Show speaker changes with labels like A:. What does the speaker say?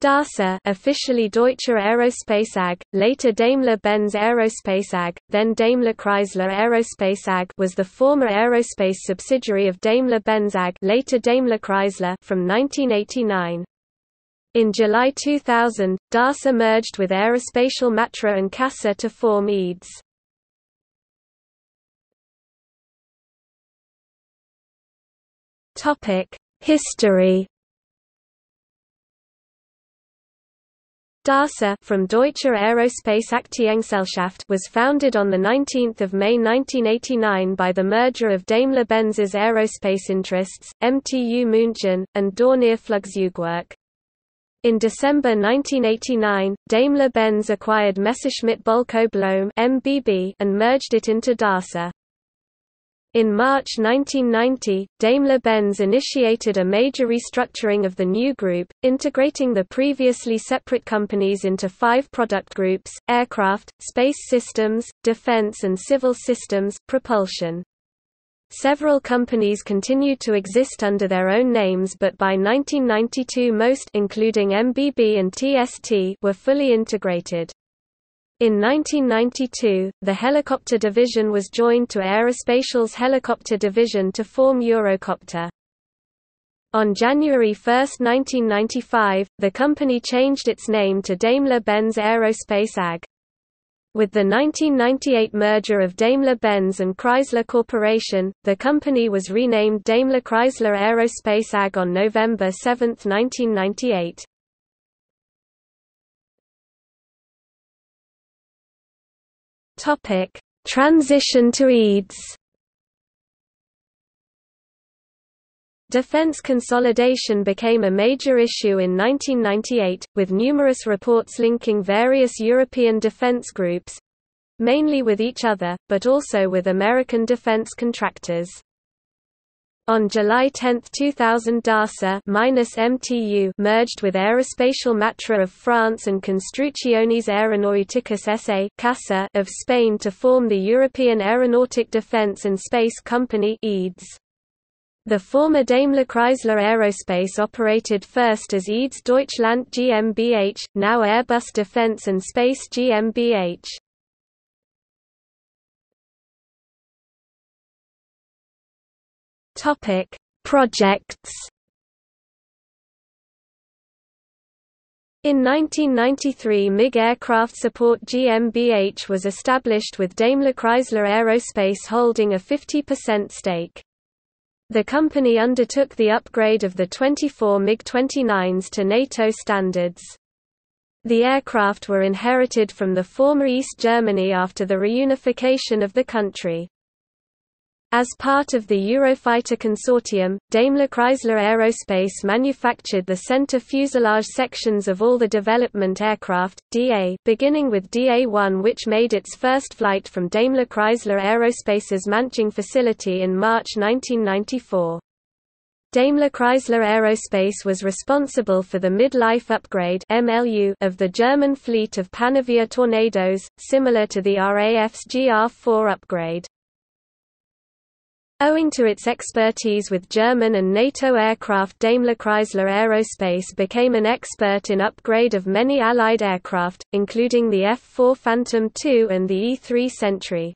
A: DASA officially Deutsche Aerospace AG, later Daimler-Benz Aerospace AG, then Daimler-Chrysler Aerospace AG was the former aerospace subsidiary of Daimler-Benz AG later Daimler-Chrysler from 1989. In July 2000, DASA merged with Aerospatiale Matra and CASA to form EADS. History DASA from Deutsche Aerospace Aktiengesellschaft was founded on 19 May 1989 by the merger of Daimler-Benz's aerospace interests, MTU München, and Dornier Flugzeugwerk. In December 1989, Daimler-Benz acquired Messerschmitt Bölkow Blohm and merged it into DASA. In March 1990, Daimler-Benz initiated a major restructuring of the new group, integrating the previously separate companies into five product groups, aircraft, space systems, defense and civil systems, propulsion. Several companies continued to exist under their own names but by 1992 most including MBB and TST were fully integrated. In 1992, the helicopter division was joined to Aerospatiale's helicopter division to form Eurocopter. On January 1, 1995, the company changed its name to Daimler-Benz Aerospace AG. With the 1998 merger of Daimler-Benz and Chrysler Corporation, the company was renamed Daimler-Chrysler Aerospace AG on November 7, 1998. Topic: Transition to EADS. Defense consolidation became a major issue in 1998, with numerous reports linking various European defense groups—mainly with each other, but also with American defense contractors. On July 10, 2000 DASA MTU merged with Aerospatiale Matra of France and Construcciones Aeronáuticas S.A. of Spain to form the European Aeronautic Defence and Space Company EADS. The former Daimler Chrysler Aerospace operated first as EADS Deutschland GmbH, now Airbus Defence and Space GmbH. Topic: Projects. In 1993 MiG Aircraft Support GmbH was established with Daimler Chrysler Aerospace holding a 50% stake. The company undertook the upgrade of the 24 MiG-29s to NATO standards. The aircraft were inherited from the former East Germany after the reunification of the country. As part of the Eurofighter consortium, Daimler-Chrysler Aerospace manufactured the center fuselage sections of all the development aircraft, DA beginning with DA-1 which made its first flight from Daimler-Chrysler Aerospace's Manching facility in March 1994. Daimler-Chrysler Aerospace was responsible for the mid-life upgrade (MLU) of the German fleet of Panavia Tornadoes, similar to the RAF's GR-4 upgrade. Owing to its expertise with German and NATO aircraft Daimler-Chrysler Aerospace became an expert in upgrade of many Allied aircraft, including the F-4 Phantom II and the E-3 Sentry.